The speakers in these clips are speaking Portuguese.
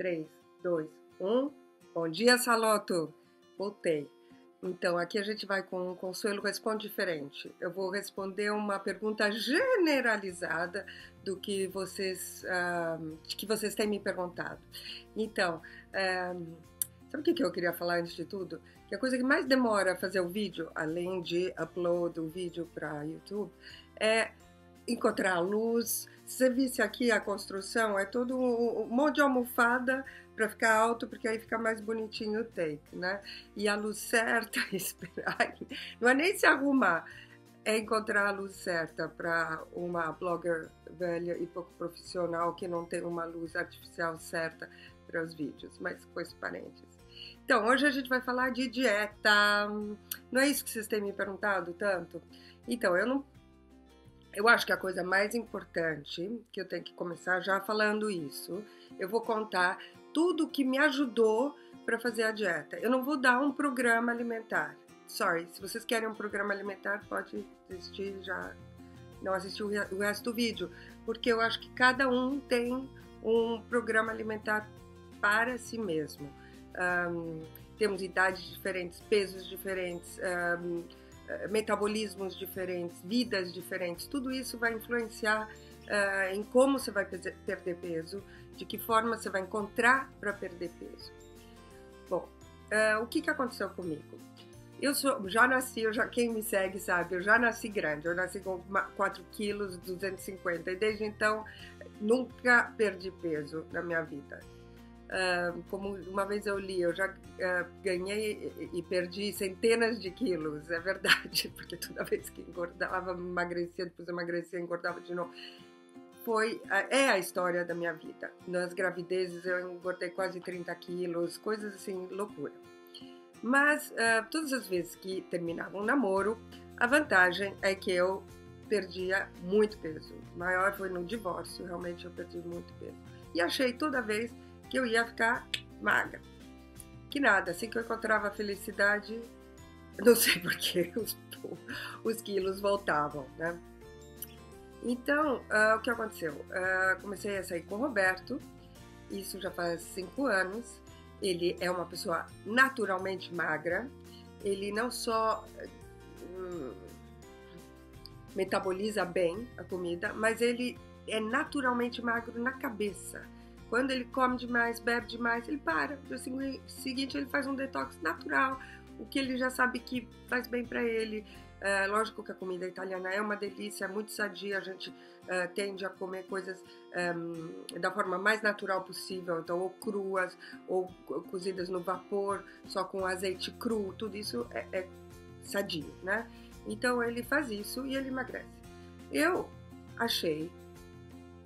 3, 2, 1. Bom dia, Saloto! Voltei. Então, aqui a gente vai com o Consuelo Responde Diferente. Eu vou responder uma pergunta generalizada do que vocês, uh, que vocês têm me perguntado. Então, uh, sabe o que eu queria falar antes de tudo? Que a coisa que mais demora fazer o vídeo, além de upload o vídeo para YouTube, é encontrar a luz. Se você visse aqui a construção, é todo um monte de almofada para ficar alto, porque aí fica mais bonitinho o take, né? E a luz certa, esperar. Não é nem se arrumar, é encontrar a luz certa para uma blogger velha e pouco profissional que não tem uma luz artificial certa para os vídeos, mas com esse parênteses. Então, hoje a gente vai falar de dieta. Não é isso que vocês têm me perguntado tanto? Então, eu não. Eu acho que a coisa mais importante, que eu tenho que começar já falando isso, eu vou contar tudo que me ajudou para fazer a dieta. Eu não vou dar um programa alimentar. Sorry, se vocês querem um programa alimentar, pode desistir já, não assistir o resto do vídeo, porque eu acho que cada um tem um programa alimentar para si mesmo. Um, temos idades diferentes, pesos diferentes, um, metabolismos diferentes, vidas diferentes. Tudo isso vai influenciar uh, em como você vai perder peso, de que forma você vai encontrar para perder peso. Bom, uh, o que, que aconteceu comigo? Eu sou, já nasci, eu já, quem me segue sabe, eu já nasci grande, eu nasci com 4 quilos, 250 e desde então nunca perdi peso na minha vida. Uh, como uma vez eu li, eu já uh, ganhei e perdi centenas de quilos, é verdade, porque toda vez que engordava, emagrecia, depois emagrecia, engordava de novo foi é a história da minha vida. Nas gravidezes eu engordei quase 30 quilos, coisas assim, loucura. Mas uh, todas as vezes que terminava um namoro, a vantagem é que eu perdia muito peso. Maior foi no divórcio, realmente eu perdi muito peso. E achei toda vez que eu ia ficar magra. Que nada, assim que eu encontrava a felicidade, não sei porquê, os, os quilos voltavam, né? Então, uh, o que aconteceu? Uh, comecei a sair com o Roberto, isso já faz cinco anos. Ele é uma pessoa naturalmente magra, ele não só hum, metaboliza bem a comida, mas ele é naturalmente magro na cabeça. Quando ele come demais, bebe demais, ele para. No seguinte, ele faz um detox natural, o que ele já sabe que faz bem para ele. É, lógico que a comida italiana é uma delícia, é muito sadia, a gente é, tende a comer coisas é, da forma mais natural possível, então ou cruas ou cozidas no vapor, só com azeite cru, tudo isso é, é sadio, né? Então ele faz isso e ele emagrece. Eu achei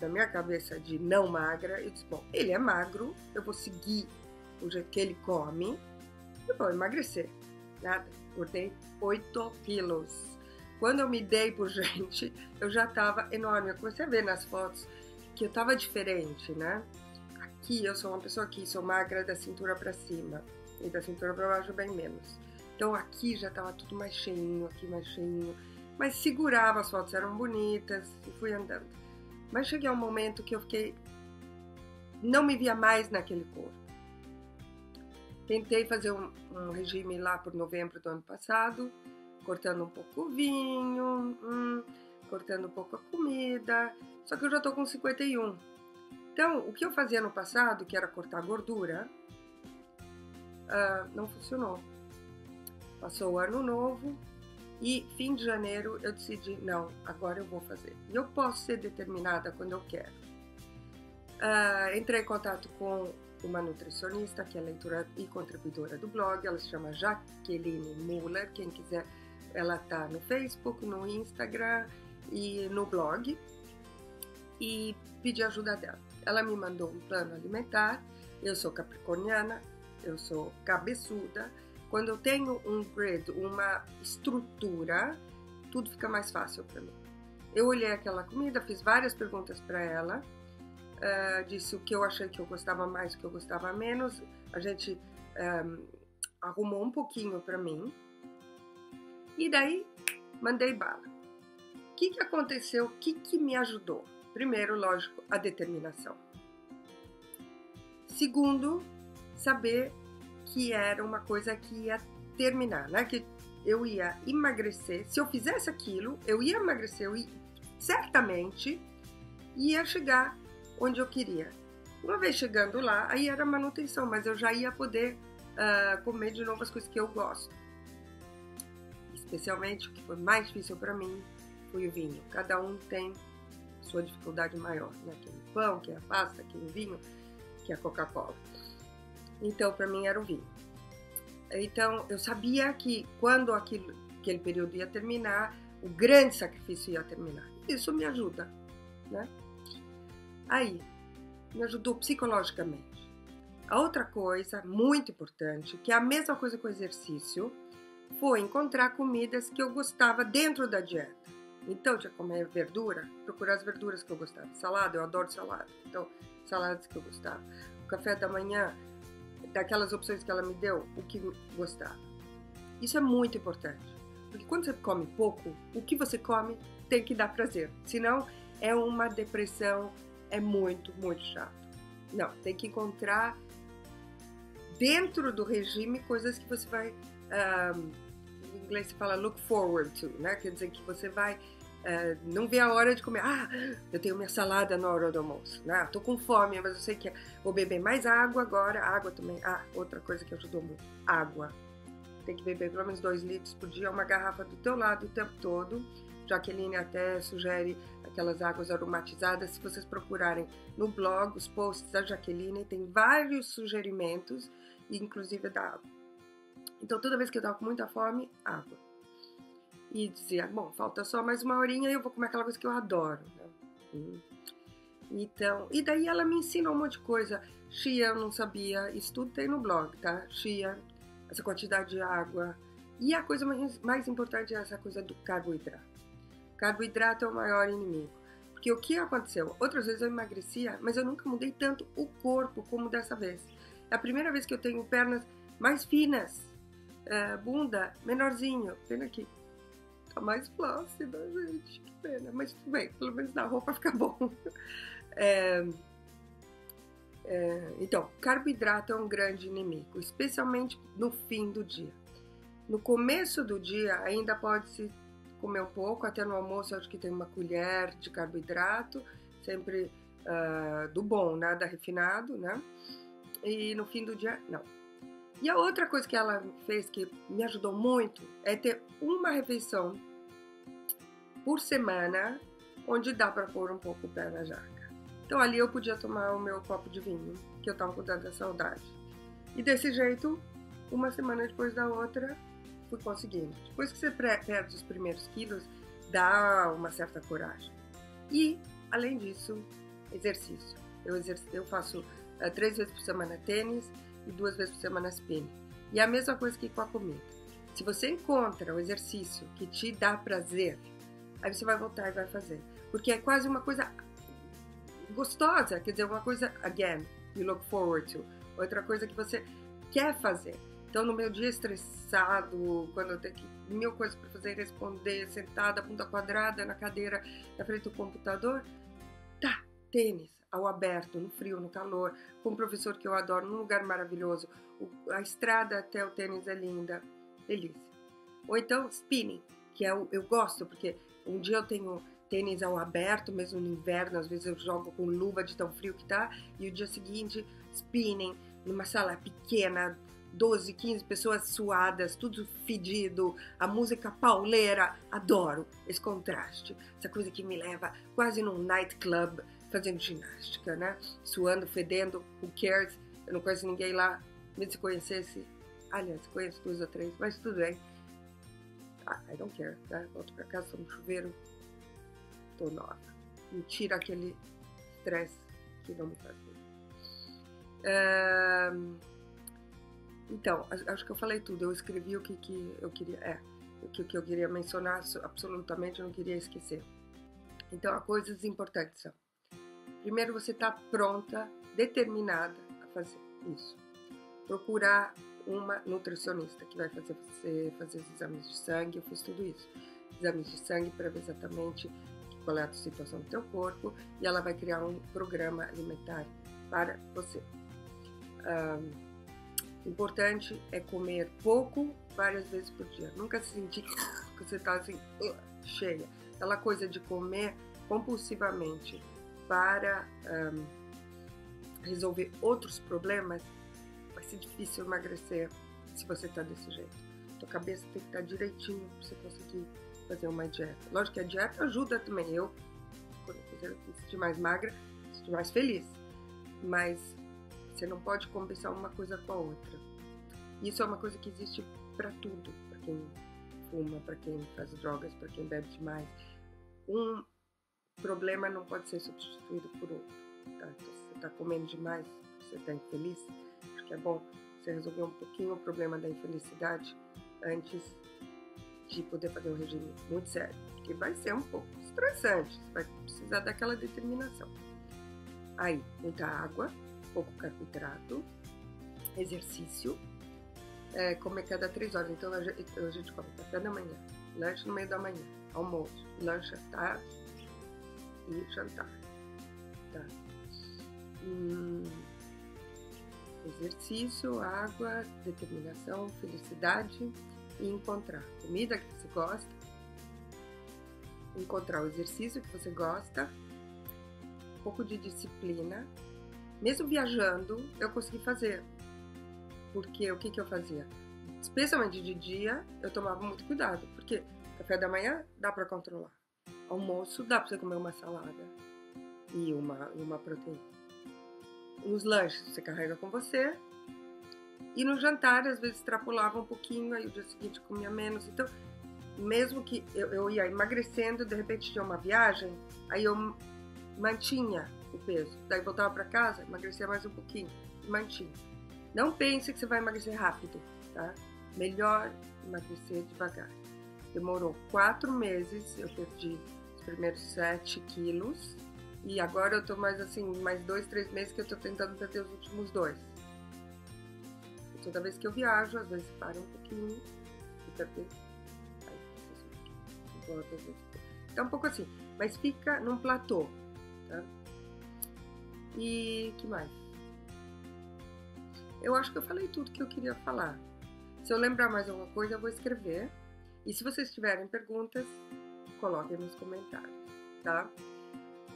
na minha cabeça de não magra, eu disse, bom, ele é magro, eu vou seguir o jeito que ele come e vou emagrecer. Nada engordei 8 quilos. Quando eu me dei por gente, eu já estava enorme. Eu comecei a ver nas fotos que eu estava diferente, né? Aqui eu sou uma pessoa que sou magra da cintura para cima e da cintura para baixo bem menos. Então aqui já estava tudo mais cheinho, aqui mais cheinho. Mas segurava, as fotos eram bonitas e fui andando. Mas cheguei a um momento que eu fiquei. Não me via mais naquele corpo. Tentei fazer um, um, regime lá por novembro do ano passado, cortando um pouco o vinho, hum, cortando um pouco a comida, só que eu já tô com 51. Então, o que eu fazia no passado, que era cortar gordura, uh, não funcionou. Passou o ano novo e fim de janeiro eu decidi, não, agora eu vou fazer. E eu posso ser determinada quando eu quero. Uh, entrei em contato com uma nutricionista que é leitora e contribuidora do blog, ela se chama Jaqueline Muller, quem quiser, ela tá no Facebook, no Instagram e no blog e pedi ajuda dela. Ela me mandou um plano alimentar, eu sou capricorniana, eu sou cabeçuda, quando eu tenho um grid, uma estrutura, tudo fica mais fácil para mim. Eu olhei aquela comida, fiz várias perguntas para ela uh, disse o que eu achei que eu gostava mais, o que eu gostava menos. A gente um, eh, arrumou um pouquinho para mim. E daí mandei bala. O que, que aconteceu? O que, que me ajudou? Primeiro, lógico, a determinação. Segundo, saber que era uma coisa que ia terminar, né? Que eu ia emagrecer. Se eu fizesse aquilo, eu ia emagrecer, ia, certamente ia chegar onde eu queria. Uma vez chegando lá, aí era manutenção, mas eu já ia poder uh, comer de novo as coisas que eu gosto. Especialmente o que foi mais difícil para mim foi o vinho. Cada um tem sua dificuldade maior, né? Quem é pão, quem é pasta, quem é vinho, que é a Coca-Cola. Então, para mim era o vinho. Então, eu sabia que quando aquilo, aquele período ia terminar, o grande sacrifício ia terminar. Isso me ajuda, né? Aí, me ajudou psicologicamente. A outra coisa muito importante, que é a mesma coisa com o exercício, foi encontrar comidas que eu gostava dentro da dieta. Então, tinha que comer verdura, procurar as verduras que eu gostava. Salada, eu adoro salada. Então, saladas que eu gostava. O café da manhã, daquelas opções que ela me deu, o que gostava. Isso é muito importante. Porque quando você come pouco, o que você come tem que dar prazer. Senão, é uma depressão, é muito, muito chato. Não, tem que encontrar dentro do regime coisas que você vai. Um, em inglês se fala look forward to, né? Quer dizer que você vai. Uh, não vê a hora de comer. Ah, eu tenho minha salada na hora do almoço. Né? Tô com fome, mas eu sei que vou beber mais água agora. Água também. Ah, outra coisa que ajudou muito: água. Tem que beber pelo menos 2 litros por dia, uma garrafa do teu lado o tempo todo. Jaqueline até sugere aquelas águas aromatizadas. Se vocês procurarem no blog, os posts da Jaqueline, tem vários sugerimentos inclusive da água. Então, toda vez que eu tava com muita fome, água. E dizia, bom, falta só mais uma horinha e eu vou comer aquela coisa que eu adoro. Né? Hum. Então, e daí ela me ensinou um monte de coisa. Chia, eu não sabia, isso tudo tem no blog, tá? Chia, essa quantidade de água. E a coisa mais, mais importante é essa coisa do carboidrato. Carboidrato é o maior inimigo. Porque o que aconteceu? Outras vezes eu emagrecia, mas eu nunca mudei tanto o corpo como dessa vez. É a primeira vez que eu tenho pernas mais finas, é, bunda menorzinho. Pena aqui. Mais plácida, gente. Que pena. Mas tudo bem, pelo menos na roupa fica bom. É, é, então, carboidrato é um grande inimigo, especialmente no fim do dia. No começo do dia ainda pode se comer um pouco, até no almoço acho que tem uma colher de carboidrato, sempre uh, do bom, nada refinado, né? e no fim do dia, não. E a outra coisa que ela fez que me ajudou muito é ter uma refeição por semana onde dá para pôr um pouco o pé na jaca. Então ali eu podia tomar o meu copo de vinho, que eu tava com tanta saudade. E desse jeito, uma semana depois da outra, fui conseguindo. Depois que você perde os primeiros quilos, dá uma certa coragem. E, além disso, exercício. Eu, exerc... eu faço é, três vezes por semana tênis e duas vezes por semana spinning. E é a mesma coisa que com a comida. Se você encontra o exercício que te dá prazer, aí você vai voltar e vai fazer. Porque é quase uma coisa gostosa, quer dizer, uma coisa, again, you look forward to. Outra coisa que você quer fazer. Então, no meu dia estressado, quando eu tenho que, mil coisas para fazer, responder, sentada, bunda quadrada na cadeira, na frente do computador, tá, tênis ao aberto, no frio, no calor, com um professor que eu adoro, num lugar maravilhoso. O, a estrada até o tênis é linda, delícia. Ou então spinning, que é o, eu gosto, porque um dia eu tenho tênis ao aberto, mesmo no inverno, às vezes eu jogo com luva de tão frio que tá, e o dia seguinte spinning, numa sala pequena, 12, 15 pessoas suadas, tudo fedido, a música pauleira, adoro esse contraste, essa coisa que me leva quase num nightclub, fazendo ginástica, né? Suando, fedendo, who cares? Eu não conheço ninguém lá, mesmo se conhecesse. Aliás, conheço duas ou três, mas tudo bem. Ah, I don't care, tá? Volto pra casa, tô no chuveiro, tô nova. Me tira aquele estresse que não me faz bem. então, acho que eu falei tudo. Eu escrevi o que, que eu queria. É, o que, que eu queria mencionar, absolutamente eu não queria esquecer. Então, há coisas importantes Primeiro você está pronta, determinada a fazer isso. Procurar uma nutricionista que vai fazer você fazer os exames de sangue. Eu fiz tudo isso. Exames de sangue para ver exatamente qual é a situação do teu corpo e ela vai criar um programa alimentar para você. importante é comer pouco várias vezes por dia. Nunca sentir que você está assim cheia. Aquela coisa de comer compulsivamente para um, resolver outros problemas vai ser difícil emagrecer se você está desse jeito. Sua cabeça tem que estar tá direitinho para você conseguir fazer uma dieta. Lógico que a dieta ajuda também. Eu, quando eu me sentir mais magra, me sentir mais feliz. Mas você não pode compensar uma coisa com a outra. Isso é uma coisa que existe para tudo, para quem fuma, para quem faz drogas, para quem bebe demais. Um problema não pode ser substituído por outro. Tá? Então, se você está comendo demais, você está infeliz, acho que é bom você resolver um pouquinho o problema da infelicidade antes de poder fazer um regime muito sério, que vai ser um pouco estressante, você vai precisar daquela determinação. Aí, muita água, pouco carboidrato, exercício, é, comer cada três horas. Então a gente, a gente come café da manhã, lanche no meio da manhã, almoço, lanche à tarde e jantar. Tá? Hum, exercício, água, determinação, felicidade e encontrar comida que você gosta, encontrar o exercício que você gosta, um pouco de disciplina. Mesmo viajando, eu consegui fazer. Porque o que, que eu fazia? Especialmente de dia, eu tomava muito cuidado. Porque café da manhã dá para controlar. Almoço dá para você comer uma salada e uma, uma proteína. Nos lanches você carrega com você e no jantar, às vezes, extrapolava um pouquinho, aí o dia seguinte comia menos. Então, mesmo que eu, eu ia emagrecendo, de repente tinha uma viagem, aí eu mantinha o peso. Daí voltava para casa, emagrecia mais um pouquinho, mantinha. Não pense que você vai emagrecer rápido, tá? Melhor emagrecer devagar. Demorou quatro meses, eu perdi primeiros sete quilos. E agora eu tô mais assim, mais dois, três meses que eu tô tentando perder os últimos dois. Toda vez que eu viajo, às vezes para um pouquinho e também. É um pouco assim, mas fica num platô, tá? E que mais? Eu acho que eu falei tudo que eu queria falar. Se eu lembrar mais alguma coisa, eu vou escrever. E se vocês tiverem perguntas, coloquem nos comentários, tá?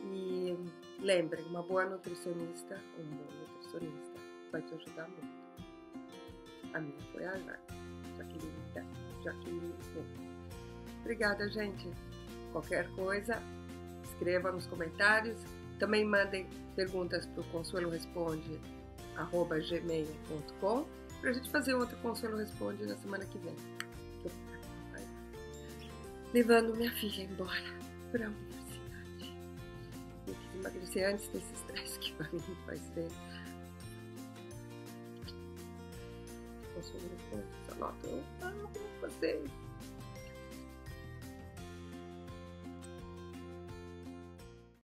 E lembrem, uma boa nutricionista, um bom nutricionista vai te ajudar muito. A minha foi a Jaqueline, Jaqueline Obrigada, gente. Qualquer coisa, escreva nos comentários. Também mandem perguntas para o Consuelo Responde gmail.com para a gente fazer outro Consuelo Responde na semana que vem. Levando minha filha embora para a universidade. Eu quis emagrecer antes desse estresse que para mim vai ser Consuelo Responde. Salota, eu amo vocês.